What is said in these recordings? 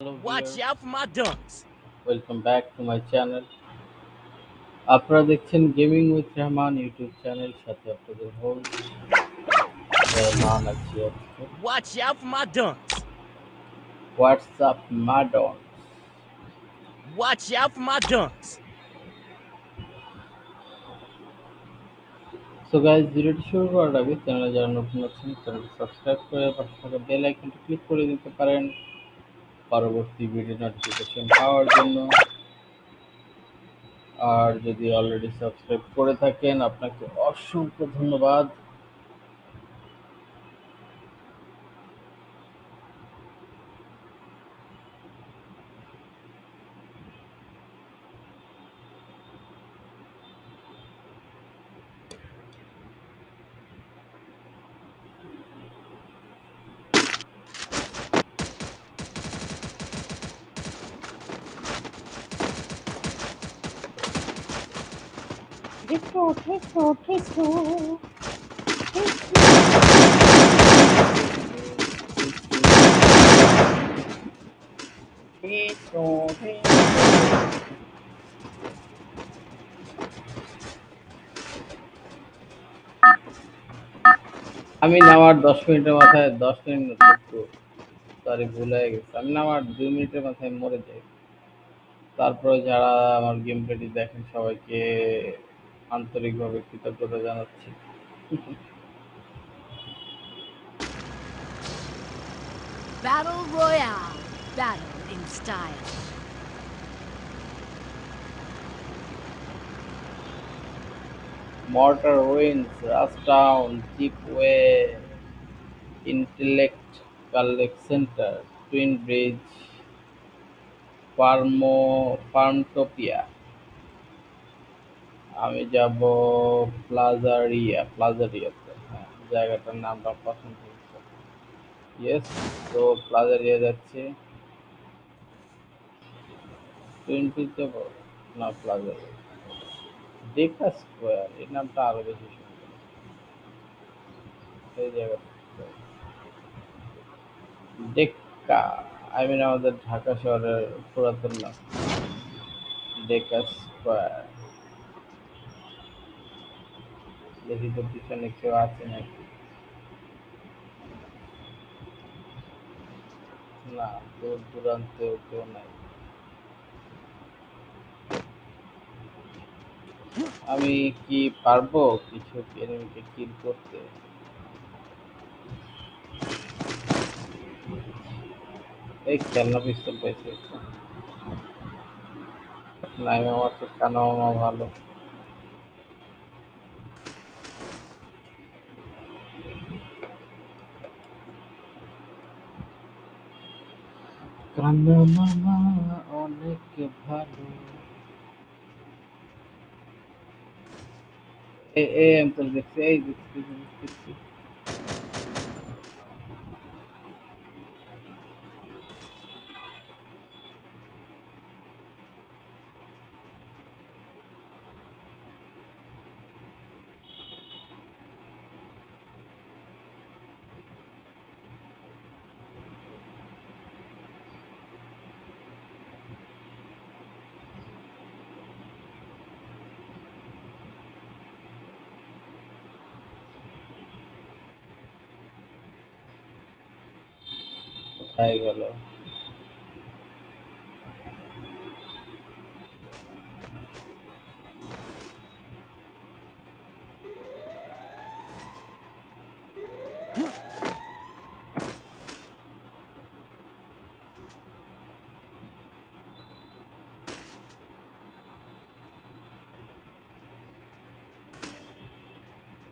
Watch out for my dunks. welcome back to my channel. আপনারা দেখছেন gaming with Rahman YouTube channel সাথে আপনাদের host Rahman আছি আজকে Watch out for my dunks. WhatsApp মাডন Watch out for my dunks. So guys ভিডিওটি শুরু করার আগে চ্যানেলে যারা নতুন আছেন চ্যানেলটি সাবস্ক্রাইব করে পাশে থাকা বেল আইকনটি ক্লিক করে দিতে পারেন পরবর্তী ভিডিও নোটিফিকেশন পাওয়ার জন্য। আর যদি অলরেডি সাবস্ক্রাইব করে থাকেন আপনাকে অসংখ্য ধন্যবাদ। Tissue. আমি নামার দশ মিনিটের মাথায় দশ মিনিট একটু সরি ভুল হয়ে গেছে। আমি নামার দুই মিনিটের মাথায় মরে যাই। তারপরে যারা আমার গেম প্লেটি দেখেন সবাইকে আন্তরিকভাবে কৃতজ্ঞতা জানাচ্ছি Battle Royale. Battle in style. Mortar Ruins, Rushdown, Jeepway, Intellect Collect Center, Twin Bridge, ফার্মো ফার্মটোপিয়া আমি যাব প্লাজারিয়া প্লাজারিয়াতে হ্যাঁ জায়গাটার নামটা পছন্দ হয়েছে। ইয়েস তো প্লাজারিয়া যাচ্ছি। ব্রিজ যাব? না প্লাজারিয়া ডেকা স্কোয়ার এই নামটা আরও বেশি সুন্দর। সেই জায়গাটা। ডেক্কা আই মিন আমাদের ঢাকা শহরের পুরাতন নাম। ডেকা স্কোয়ার দেখি তো পিছনে কেউ আছে নাকি? না, দূর দূরান্তেও কেউ নাই। আমি কি পারব কিছু এনিমিকে কিল করতে? এই খেলনা পিস্তল পাইছি। নাই, আমার তো কানা ভালো। অনেক ভালো। এ এ তো দেখছি এই দেখছি। কোথায় গেল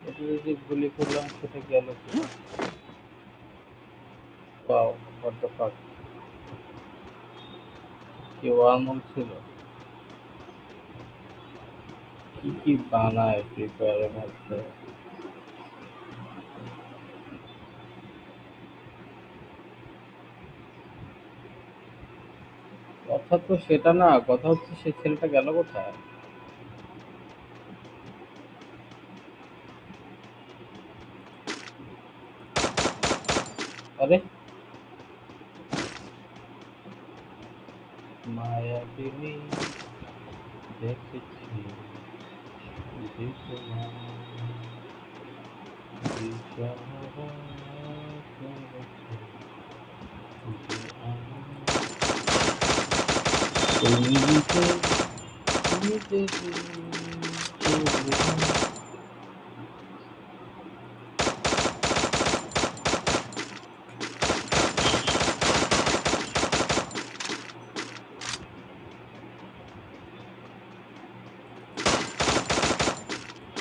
এটা যদি গুলি করলাম সেটা গেল কি ওয়াও হোয়াট ফাক কি ছিল? কি কি বানায় মধ্যে? কথা তো সেটা না, কথা হচ্ছে সে ছেলেটা গেল কোথায়? আরে মায়াবিনী দেখেছি যে তোমার দিশাহারা করেছে যে আমার তুমি দিতে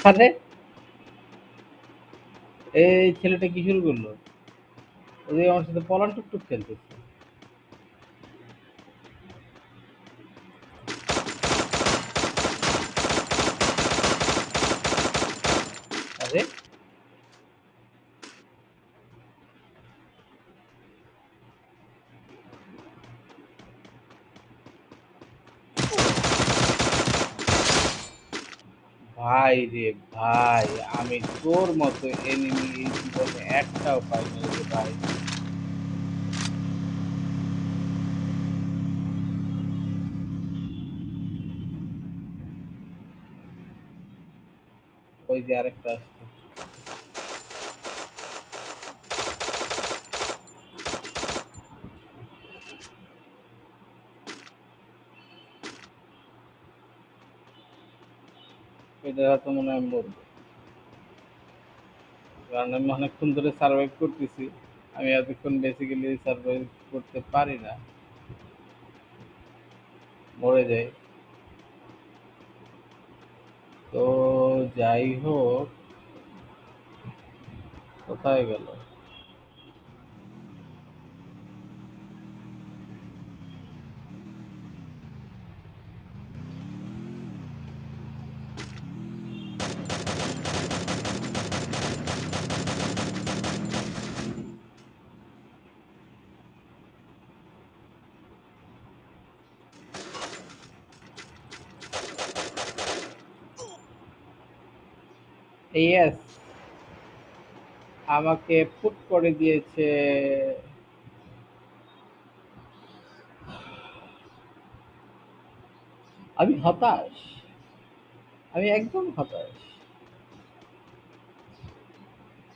আরে এই ছেলেটা কি শুরু করল? ওদের আমার সাথে পলান টুকটুক খেলতেছে। ভাই রে ভাই, আমি তোর মতো এনিমি এই জীবনে একটাও পাইনি রে ভাই। ওই যে আরেকটা এটা তো মনে হয় আমি কারণ আমি অনেকক্ষণ ধরে সার্ভাইভ করতেছি। আমি এতক্ষণ বেসিক্যালি সার্ভাইভ করতে পারি না। মরে যাই। তো যাই হোক, কোথায় গেল? ইয়েস আমাকে পুট করে দিয়েছে। আমি হতাশ। আমি একদম হতাশ।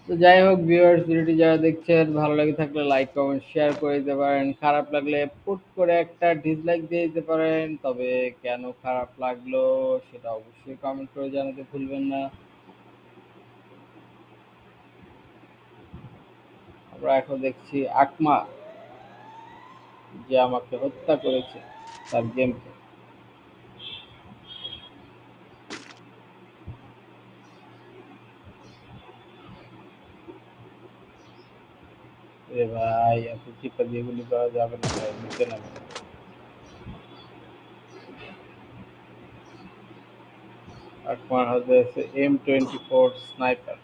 তো যাই হোক ভিউয়ার্স ভিডিওটি যারা দেখছেন, ভালো লাগে থাকলে লাইক কমেন্ট শেয়ার করে দিতে পারেন। খারাপ লাগলে পুট করে একটা ডিসলাইক দিয়ে দিতে পারেন। তবে কেন খারাপ লাগল, সেটা অবশ্যই কমেন্ট করে জানাতে ভুলবেন না। আমরা এখন দেখছি আকমা যে আমাকে হত্যা করেছে তার গেমকে এ ভাই দিয়ে গুলি করা যাবে না ভাই আকমার এম টোয়েন্টি ফোর স্নাইপার